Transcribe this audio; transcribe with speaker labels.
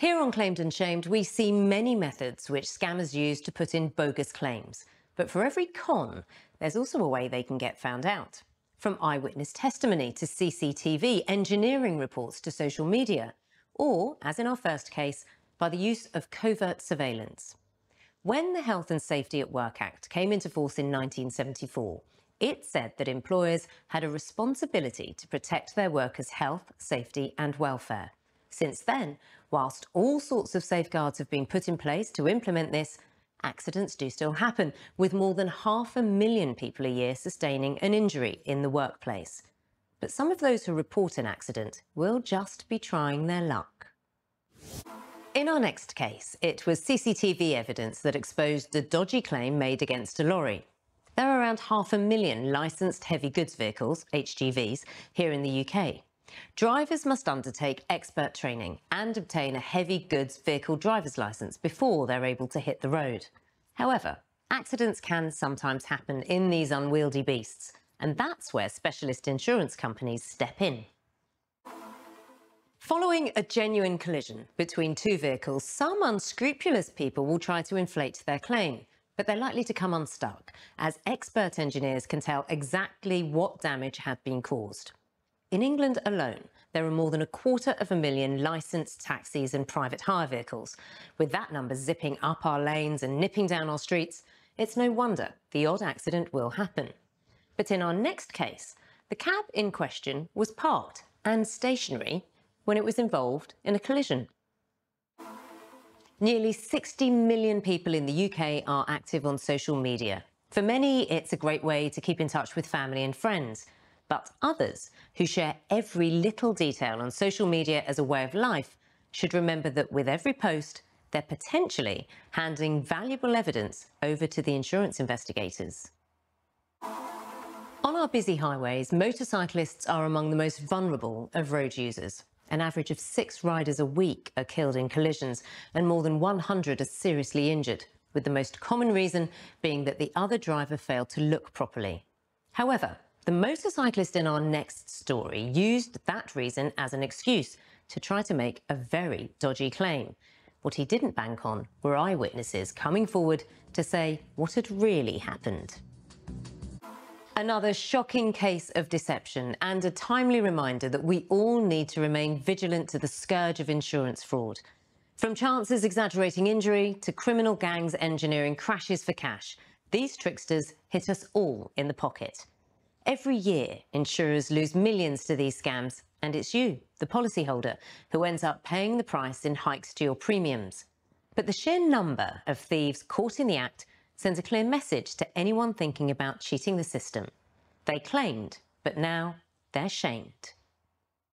Speaker 1: Here on Claimed and Shamed, we see many methods which scammers use to put in bogus claims. But for every con, there's also a way they can get found out. From eyewitness testimony to CCTV, engineering reports to social media, or, as in our first case, by the use of covert surveillance. When the Health and Safety at Work Act came into force in 1974, it said that employers had a responsibility to protect their workers' health, safety, and welfare. Since then, whilst all sorts of safeguards have been put in place to implement this, accidents do still happen, with more than half a million people a year sustaining an injury in the workplace. But some of those who report an accident will just be trying their luck. In our next case, it was CCTV evidence that exposed a dodgy claim made against a lorry. There are around half a million licensed heavy goods vehicles, HGVs, here in the UK. Drivers must undertake expert training and obtain a heavy goods vehicle driver's licence before they're able to hit the road. However, accidents can sometimes happen in these unwieldy beasts, and that's where specialist insurance companies step in. Following a genuine collision between two vehicles, some unscrupulous people will try to inflate their claim, but they're likely to come unstuck, as expert engineers can tell exactly what damage had been caused. In England alone, there are more than a quarter of a million licensed taxis and private hire vehicles. With that number zipping up our lanes and nipping down our streets, it's no wonder the odd accident will happen. But in our next case, the cab in question was parked and stationary when it was involved in a collision. Nearly 60 million people in the UK are active on social media. For many, it's a great way to keep in touch with family and friends. But others who share every little detail on social media as a way of life should remember that with every post, they're potentially handing valuable evidence over to the insurance investigators. On our busy highways, motorcyclists are among the most vulnerable of road users. An average of six riders a week are killed in collisions, and more than 100 are seriously injured, with the most common reason being that the other driver failed to look properly. However, the motorcyclist in our next story used that reason as an excuse to try to make a very dodgy claim. What he didn't bank on were eyewitnesses coming forward to say what had really happened. Another shocking case of deception and a timely reminder that we all need to remain vigilant to the scourge of insurance fraud. From chances exaggerating injury to criminal gangs engineering crashes for cash, these tricksters hit us all in the pocket. Every year, insurers lose millions to these scams, and it's you, the policyholder, who ends up paying the price in hikes to your premiums. But the sheer number of thieves caught in the act sends a clear message to anyone thinking about cheating the system. They claimed, but now they're shamed.